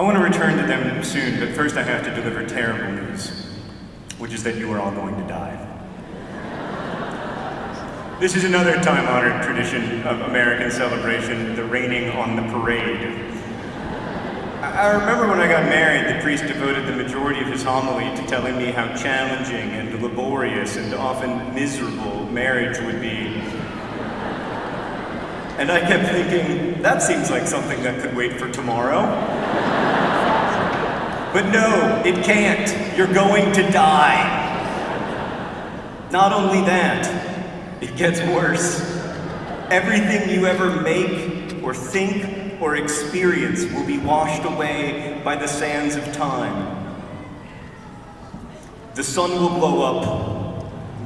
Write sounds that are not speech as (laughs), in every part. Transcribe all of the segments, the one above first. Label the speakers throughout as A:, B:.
A: I want to return to them soon, but first I have to deliver terrible news, which is that you are all going to die. This is another time-honored tradition of American celebration, the raining on the parade. I remember when I got married, the priest devoted the majority of his homily to telling me how challenging and laborious and often miserable marriage would be. And I kept thinking, that seems like something that could wait for tomorrow. But no, it can't. You're going to die. Not only that, it gets worse. Everything you ever make or think or experience will be washed away by the sands of time. The sun will blow up.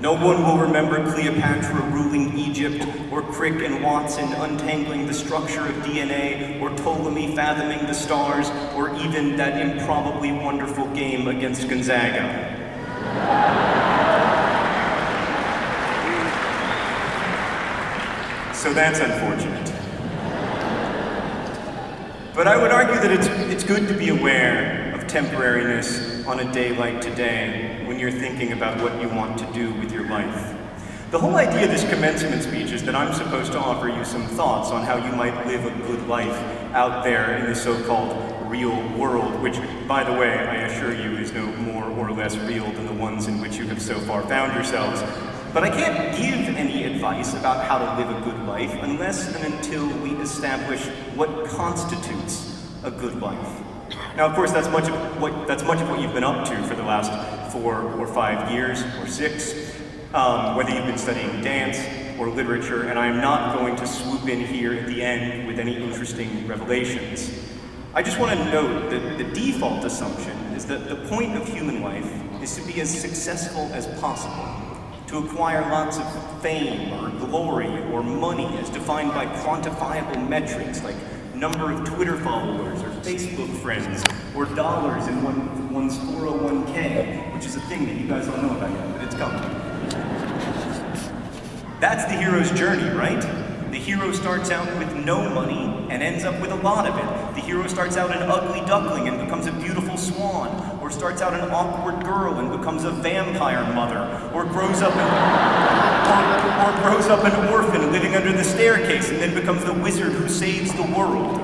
A: No one will remember Cleopatra ruling Egypt, or Crick and Watson untangling the structure of DNA, or Ptolemy fathoming the stars, or even that improbably wonderful game against Gonzaga. So that's unfortunate. But I would argue that it's, it's good to be aware of temporariness on a day like today you're thinking about what you want to do with your life. The whole idea of this commencement speech is that I'm supposed to offer you some thoughts on how you might live a good life out there in the so-called real world, which, by the way, I assure you is no more or less real than the ones in which you have so far found yourselves. But I can't give any advice about how to live a good life unless and until we establish what constitutes a good life. Now, of course, that's much of what, that's much of what you've been up to for the last four or five years or six, um, whether you've been studying dance or literature, and I am not going to swoop in here at the end with any interesting revelations. I just want to note that the default assumption is that the point of human life is to be as successful as possible to acquire lots of fame or glory or money as defined by quantifiable metrics like number of Twitter followers or Facebook friends or dollars in one, one's 401k, which is a thing that you guys don't know about yet, but it's coming. That's the hero's journey, right? The hero starts out with no money and ends up with a lot of it. The hero starts out an ugly duckling and becomes a beautiful swan, or starts out an awkward girl and becomes a vampire mother, or grows up or, or grows up an orphan living under the staircase and then becomes the wizard who saves the world.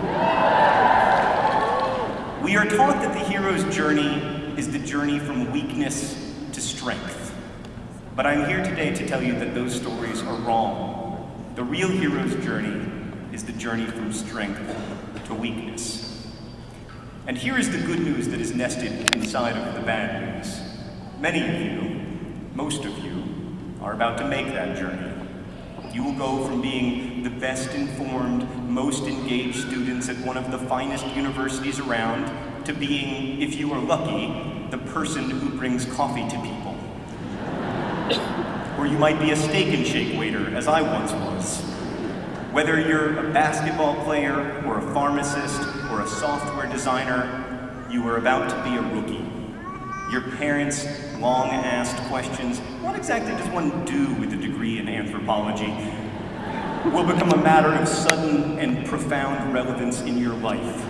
A: We are taught that the hero's journey is the journey from weakness to strength. But I'm here today to tell you that those stories are wrong. The real hero's journey is the journey from strength to weakness. And here is the good news that is nested inside of the bad news. Many of you, most of you, are about to make that journey. You will go from being the best informed, most engaged students at one of the finest universities around to being, if you are lucky, the person who brings coffee to people or you might be a steak and shake waiter, as I once was. Whether you're a basketball player, or a pharmacist, or a software designer, you are about to be a rookie. Your parents' long asked questions, what exactly does one do with a degree in anthropology, will become a matter of sudden and profound relevance in your life.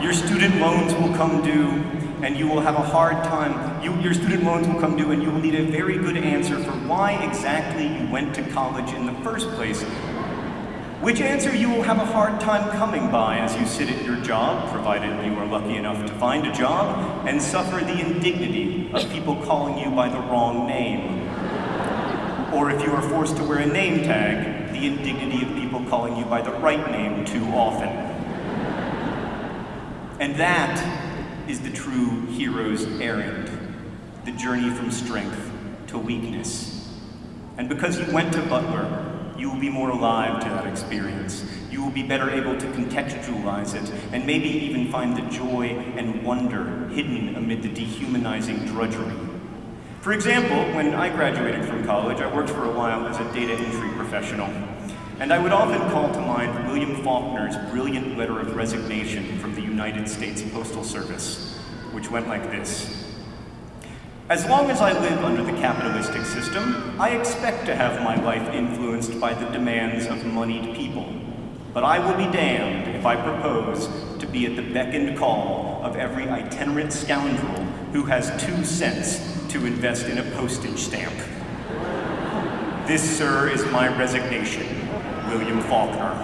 A: Your student loans will come due, and you will have a hard time. You, your student loans will come due, and you will need a very good answer for why exactly you went to college in the first place. Which answer you will have a hard time coming by as you sit at your job, provided you are lucky enough to find a job, and suffer the indignity of people calling you by the wrong name. Or if you are forced to wear a name tag, the indignity of people calling you by the right name too often. And that is the true hero's errand, the journey from strength to weakness. And because you went to Butler, you will be more alive to that experience. You will be better able to contextualize it, and maybe even find the joy and wonder hidden amid the dehumanizing drudgery. For example, when I graduated from college, I worked for a while as a data entry professional. And I would often call to mind William Faulkner's brilliant letter of resignation from the United States Postal Service, which went like this. As long as I live under the capitalistic system, I expect to have my life influenced by the demands of moneyed people. But I will be damned if I propose to be at the beck and call of every itinerant scoundrel who has two cents to invest in a postage stamp. This, sir, is my resignation, William Faulkner.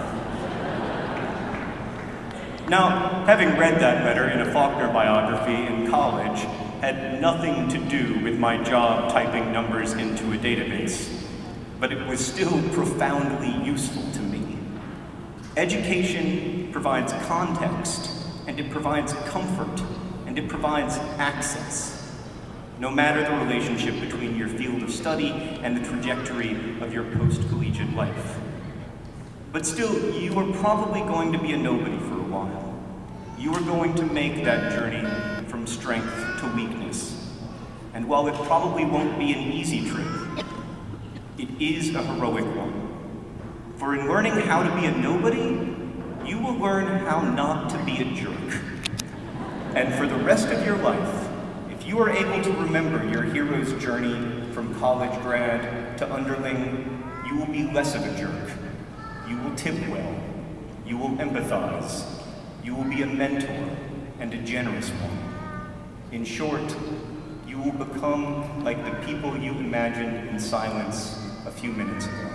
A: Now, having read that letter in a Faulkner biography in college had nothing to do with my job typing numbers into a database, but it was still profoundly useful to me. Education provides context, and it provides comfort, and it provides access, no matter the relationship between your field of study and the trajectory of your post-collegiate life. But still, you are probably going to be a nobody for a while. You are going to make that journey from strength to weakness. And while it probably won't be an easy trip, it is a heroic one. For in learning how to be a nobody, you will learn how not to be a jerk. And for the rest of your life, if you are able to remember your hero's journey from college grad to underling, you will be less of a jerk. You will tip well. You will empathize. You will be a mentor and a generous one. In short, you will become like the people you imagined in silence a few minutes ago.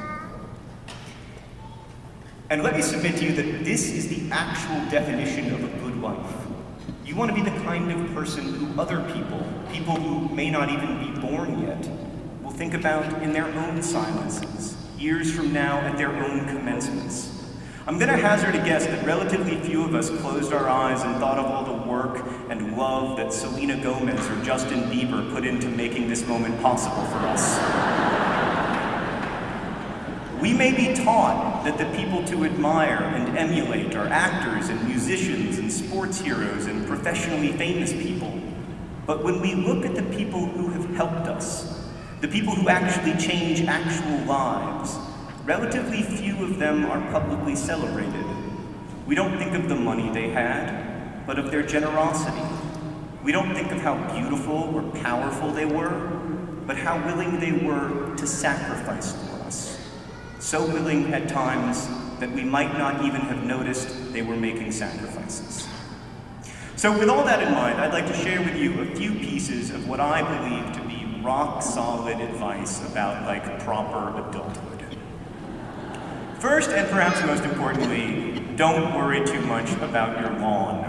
A: And let me submit to you that this is the actual definition of a good life. You want to be the kind of person who other people, people who may not even be born yet, will think about in their own silences, years from now at their own commencements. I'm going to hazard a guess that relatively few of us closed our eyes and thought of all the work and love that Selena Gomez or Justin Bieber put into making this moment possible for us. We may be taught that the people to admire and emulate are actors and musicians and sports heroes and professionally famous people. But when we look at the people who have helped us, the people who actually change actual lives, relatively few of them are publicly celebrated. We don't think of the money they had, but of their generosity. We don't think of how beautiful or powerful they were, but how willing they were to sacrifice for us so willing at times that we might not even have noticed they were making sacrifices. So with all that in mind, I'd like to share with you a few pieces of what I believe to be rock solid advice about like proper adulthood. First, and perhaps most importantly, don't worry too much about your lawn.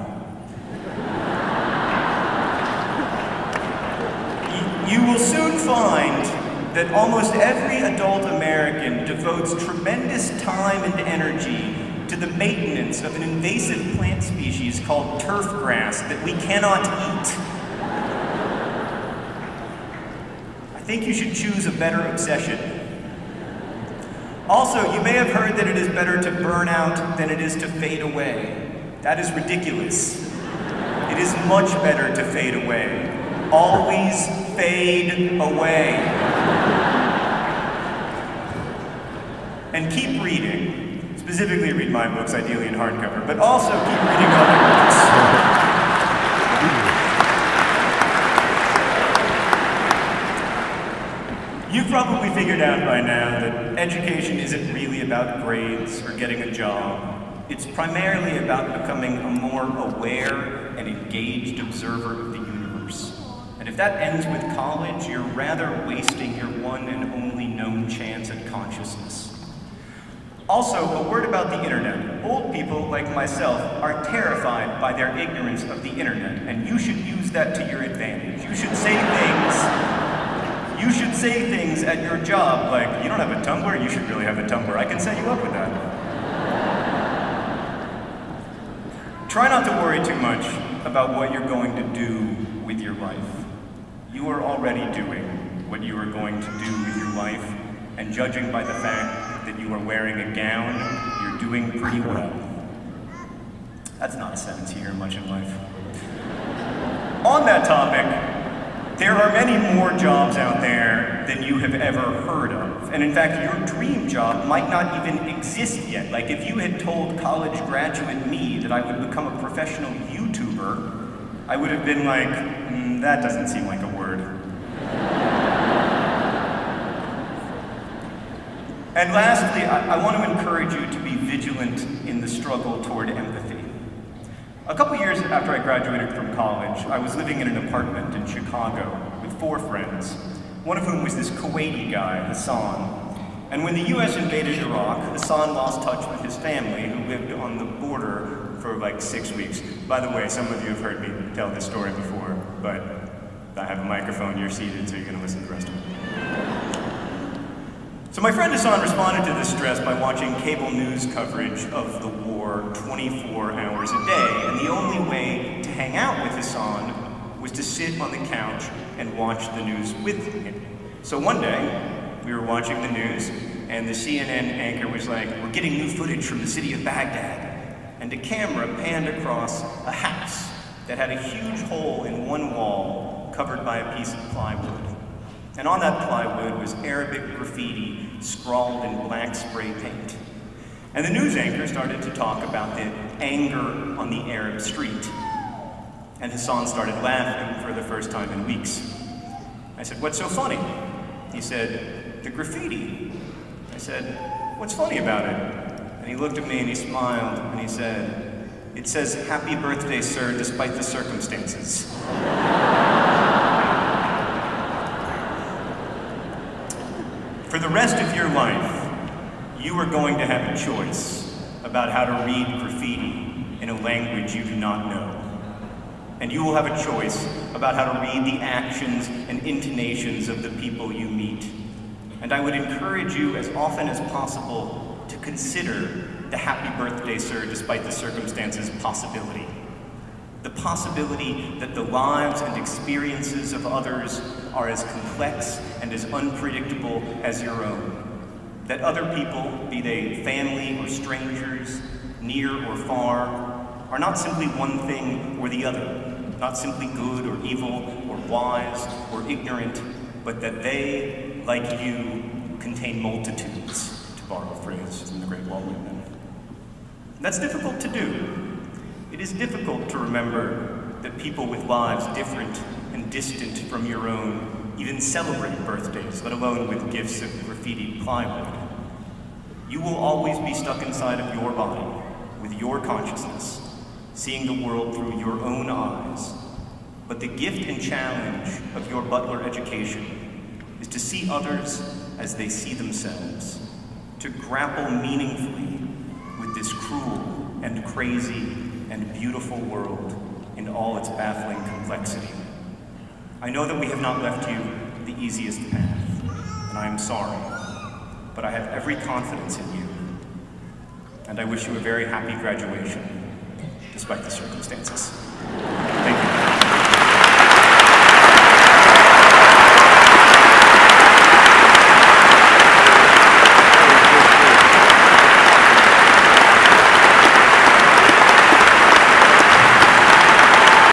A: You will soon find that almost every adult American devotes tremendous time and energy to the maintenance of an invasive plant species called turf grass that we cannot eat. I think you should choose a better obsession. Also, you may have heard that it is better to burn out than it is to fade away. That is ridiculous. It is much better to fade away. Always fade away. And keep reading. Specifically read my books, ideally in hardcover, but also keep reading other books. You've probably figured out by now that education isn't really about grades or getting a job. It's primarily about becoming a more aware and engaged observer of the universe. And if that ends with college, you're rather wasting your one and only known chance at consciousness. Also, a word about the internet. Old people, like myself, are terrified by their ignorance of the internet, and you should use that to your advantage. You should say things you should say things at your job like, you don't have a Tumblr? You should really have a Tumblr. I can set you up with that. Try not to worry too much about what you're going to do with your life. You are already doing what you are going to do with your life, and judging by the fact that you are wearing a gown, you're doing pretty well. That's not a sentence you hear much in life. On that topic, there are many more jobs out there than you have ever heard of. And in fact, your dream job might not even exist yet. Like if you had told college graduate me that I would become a professional YouTuber, I would have been like, mm, that doesn't seem like a word. And lastly, I, I want to encourage you to be vigilant in the struggle toward empathy. A couple years after I graduated from college, I was living in an apartment in Chicago with four friends, one of whom was this Kuwaiti guy, Hassan. And when the US invaded Iraq, Hassan lost touch with his family, who lived on the border for like six weeks. By the way, some of you have heard me tell this story before, but I have a microphone, you're seated, so you're going to listen to the rest of it. So my friend Hassan responded to this stress by watching cable news coverage of the war 24 hours a day, and the only way to hang out with Hassan was to sit on the couch and watch the news with him. So one day, we were watching the news, and the CNN anchor was like, we're getting new footage from the city of Baghdad. And the camera panned across a house that had a huge hole in one wall covered by a piece of plywood. And on that plywood was Arabic graffiti scrawled in black spray paint. And the news anchor started to talk about the anger on the Arab street. And Hassan started laughing for the first time in weeks. I said, What's so funny? He said, The graffiti. I said, What's funny about it? And he looked at me and he smiled and he said, It says, Happy birthday, sir, despite the circumstances. (laughs) the rest of your life, you are going to have a choice about how to read graffiti in a language you do not know. And you will have a choice about how to read the actions and intonations of the people you meet. And I would encourage you as often as possible to consider the happy birthday, sir, despite the circumstances possibility the possibility that the lives and experiences of others are as complex and as unpredictable as your own. That other people, be they family or strangers, near or far, are not simply one thing or the other, not simply good or evil or wise or ignorant, but that they, like you, contain multitudes, to borrow a phrase from the great Walt Whitman. That's difficult to do, it is difficult to remember that people with lives different and distant from your own even celebrate birthdays, let alone with gifts of graffiti plywood. You will always be stuck inside of your body, with your consciousness, seeing the world through your own eyes. But the gift and challenge of your Butler education is to see others as they see themselves, to grapple meaningfully with this cruel and crazy and beautiful world in all its baffling complexity. I know that we have not left you the easiest path, and I am sorry, but I have every confidence in you, and I wish you a very happy graduation, despite the circumstances. Thank you.